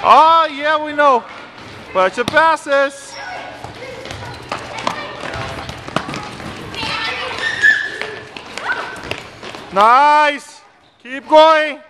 Oh, yeah, we know. But your passes. Nice. Keep going.